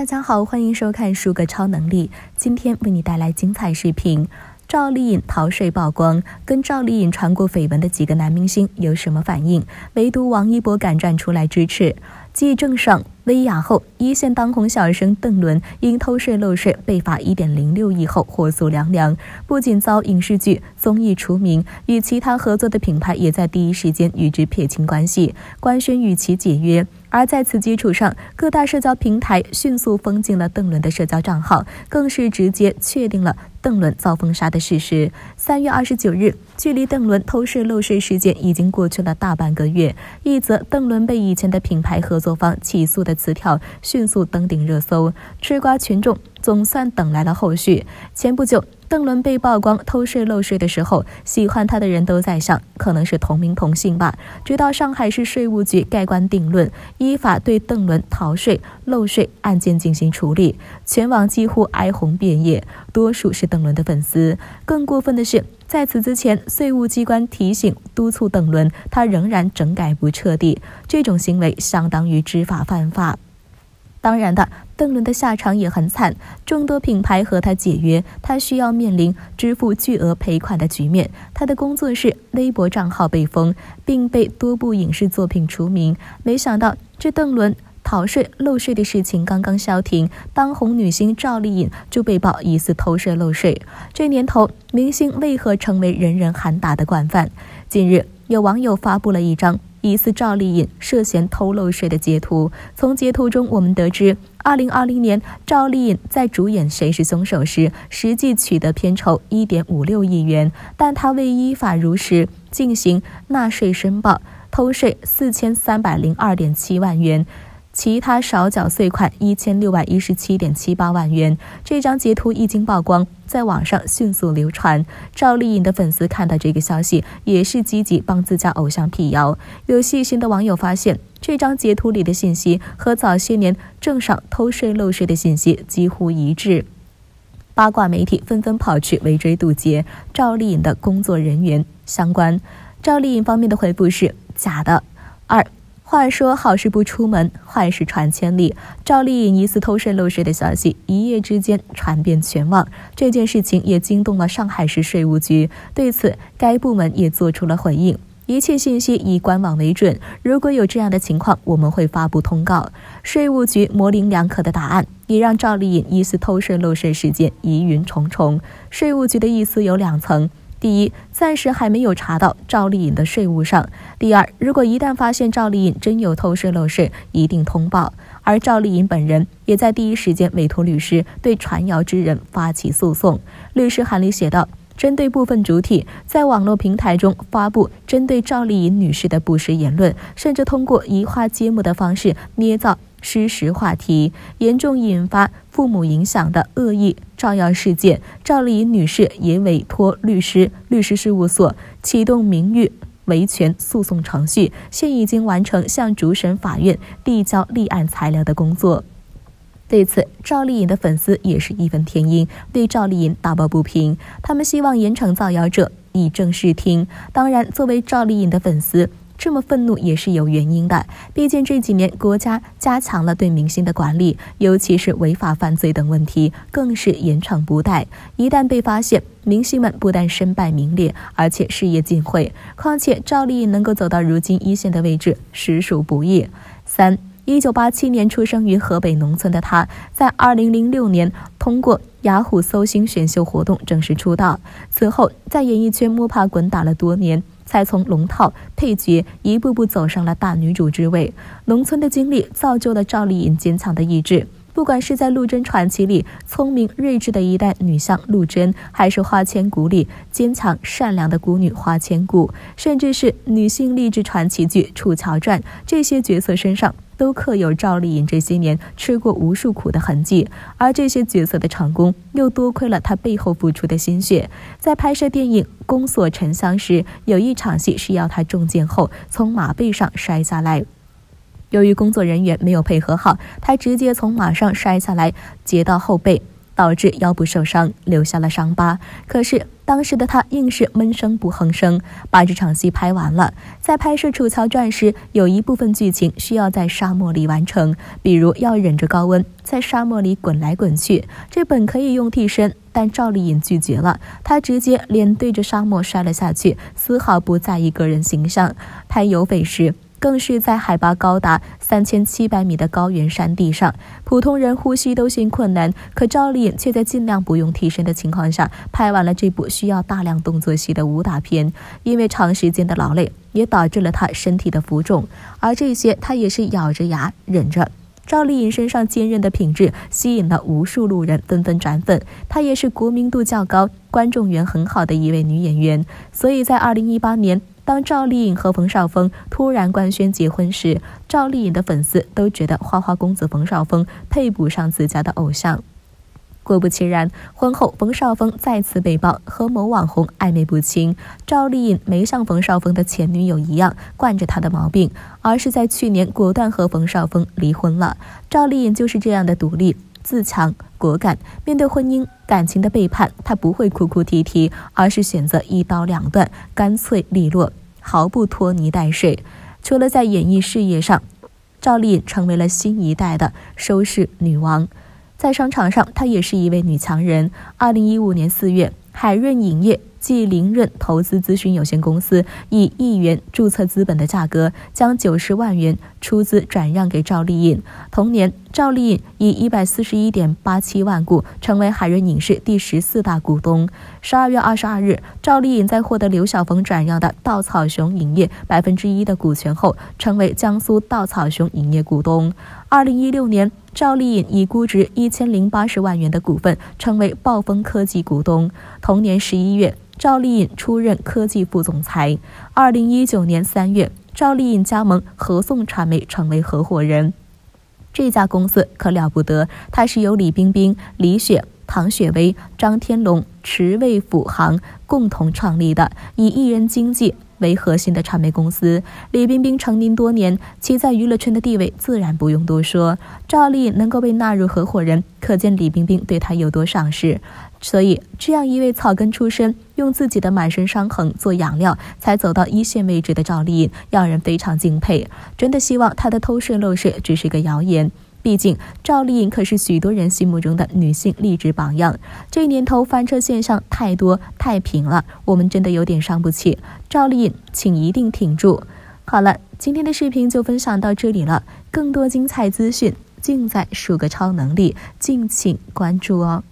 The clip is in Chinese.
大家好，欢迎收看《数个超能力》。今天为你带来精彩视频：赵丽颖逃税曝光，跟赵丽颖传过绯闻的几个男明星有什么反应？唯独王一博敢站出来支持。继郑爽、薇娅后，一线当红小生邓伦因偷税漏税被罚一点零六亿后火速凉凉，不仅遭影视剧、综艺除名，与其他合作的品牌也在第一时间与之撇清关系，官宣与其解约。而在此基础上，各大社交平台迅速封禁了邓伦的社交账号，更是直接确定了邓伦遭封杀的事实。三月二十九日，距离邓伦偷税漏税事件已经过去了大半个月，一则邓伦被以前的品牌合作方起诉的词条迅速登顶热搜，吃瓜群众总算等来了后续。前不久。邓伦被曝光偷税漏税的时候，喜欢他的人都在想，可能是同名同姓吧。直到上海市税务局盖棺定论，依法对邓伦逃税漏税案件进行处理，全网几乎哀鸿遍野，多数是邓伦的粉丝。更过分的是，在此之前，税务机关提醒督促邓伦，他仍然整改不彻底，这种行为相当于知法犯法。当然的，邓伦的下场也很惨，众多品牌和他解约，他需要面临支付巨额赔款的局面。他的工作室、微博账号被封，并被多部影视作品除名。没想到，这邓伦逃税漏税的事情刚刚消停，当红女星赵丽颖就被曝疑似偷税漏税。这年头，明星为何成为人人喊打的惯犯？近日，有网友发布了一张。疑似赵丽颖涉嫌偷漏税的截图。从截图中，我们得知，二零二零年赵丽颖在主演《谁是凶手》时，实际取得片酬一点五六亿元，但她未依法如实进行纳税申报，偷税四千三百零二点七万元。其他少缴税款一千六百一十七点七八万元。这张截图一经曝光，在网上迅速流传。赵丽颖的粉丝看到这个消息，也是积极帮自家偶像辟谣。有细心的网友发现，这张截图里的信息和早些年郑爽偷税漏税的信息几乎一致。八卦媒体纷纷跑去围追堵截赵丽颖的工作人员相关。赵丽颖方面的回复是假的。二。话说好事不出门，坏事传千里。赵丽颖疑似偷税漏税的消息一夜之间传遍全网，这件事情也惊动了上海市税务局。对此，该部门也做出了回应：一切信息以官网为准。如果有这样的情况，我们会发布通告。税务局模棱两可的答案，也让赵丽颖疑似偷税漏税事件疑云重重。税务局的意思有两层。第一，暂时还没有查到赵丽颖的税务上；第二，如果一旦发现赵丽颖真有偷税漏税，一定通报。而赵丽颖本人也在第一时间委托律师对传谣之人发起诉讼。律师函里写道：针对部分主体在网络平台中发布针对赵丽颖女士的不实言论，甚至通过移花接木的方式捏造。失实话题严重引发父母影响的恶意造谣事件，赵丽颖女士也委托律师律师事务所启动名誉维权诉讼程序，现已经完成向主审法院递交立案材料的工作。对此，赵丽颖的粉丝也是义愤填膺，对赵丽颖打抱不平，他们希望严惩造谣者，以正视听。当然，作为赵丽颖的粉丝。这么愤怒也是有原因的，毕竟这几年国家加强了对明星的管理，尤其是违法犯罪等问题更是严惩不贷。一旦被发现，明星们不但身败名裂，而且事业尽毁。况且赵丽颖能够走到如今一线的位置，实属不易。三，一九八七年出生于河北农村的她，在二零零六年通过雅虎搜星选秀活动正式出道，此后在演艺圈摸爬滚打了多年。才从龙套配角一步步走上了大女主之位。农村的经历造就了赵丽颖坚强的意志。不管是在《陆贞传奇》里聪明睿智的一代女相陆贞，还是《花千骨》里坚强善良的孤女花千骨，甚至是女性励志传奇剧《楚乔传》，这些角色身上。都刻有赵丽颖这些年吃过无数苦的痕迹，而这些角色的成功又多亏了她背后付出的心血。在拍摄电影《宫锁沉香》时，有一场戏是要她中箭后从马背上摔下来，由于工作人员没有配合好，他直接从马上摔下来，截到后背。导致腰部受伤，留下了伤疤。可是当时的他硬是闷声不哼声，把这场戏拍完了。在拍摄《楚乔传》时，有一部分剧情需要在沙漠里完成，比如要忍着高温在沙漠里滚来滚去。这本可以用替身，但赵丽颖拒绝了，她直接脸对着沙漠摔了下去，丝毫不在意个人形象。拍有匪时。更是在海拔高达三千七百米的高原山地上，普通人呼吸都嫌困难，可赵丽颖却在尽量不用替身的情况下拍完了这部需要大量动作戏的武打片。因为长时间的劳累，也导致了她身体的浮肿，而这些她也是咬着牙忍着。赵丽颖身上坚韧的品质吸引了无数路人纷纷转粉，她也是国民度较高、观众缘很好的一位女演员。所以在二零一八年。当赵丽颖和冯绍峰突然官宣结婚时，赵丽颖的粉丝都觉得花花公子冯绍峰配不上自家的偶像。果不其然，婚后冯绍峰再次被曝和某网红暧昧不清。赵丽颖没像冯绍峰的前女友一样惯着他的毛病，而是在去年果断和冯绍峰离婚了。赵丽颖就是这样的独立。自强果敢，面对婚姻感情的背叛，她不会哭哭啼啼，而是选择一刀两断，干脆利落，毫不拖泥带水。除了在演艺事业上，赵丽颖成为了新一代的收视女王，在商场上，她也是一位女强人。二零一五年四月，海润影业。即林润投资咨询有限公司以亿元注册资本的价格，将九十万元出资转让给赵丽颖。同年，赵丽颖以一百四十一点八七万股成为海润影视第十四大股东。十二月二十二日，赵丽颖在获得刘晓峰转让的稻草熊影业百分之一的股权后，成为江苏稻草熊影业股东。二零一六年，赵丽颖以估值一千零八十万元的股份成为暴风科技股东。同年十一月。赵丽颖出任科技副总裁。二零一九年三月，赵丽颖加盟合颂传媒，成为合伙人。这家公司可了不得，它是由李冰冰、李雪、唐雪薇、张天龙、池卫辅航共同创立的，以艺人经济。为核心的传媒公司，李冰冰成名多年，其在娱乐圈的地位自然不用多说。赵丽能够被纳入合伙人，可见李冰冰对她有多赏识。所以，这样一位草根出身，用自己的满身伤痕做养料，才走到一线位置的赵丽颖，让人非常敬佩。真的希望她的偷税漏税只是个谣言。毕竟，赵丽颖可是许多人心目中的女性励志榜样。这年头翻车现象太多太平了，我们真的有点伤不起。赵丽颖，请一定挺住！好了，今天的视频就分享到这里了。更多精彩资讯尽在“数个超能力”，敬请关注哦。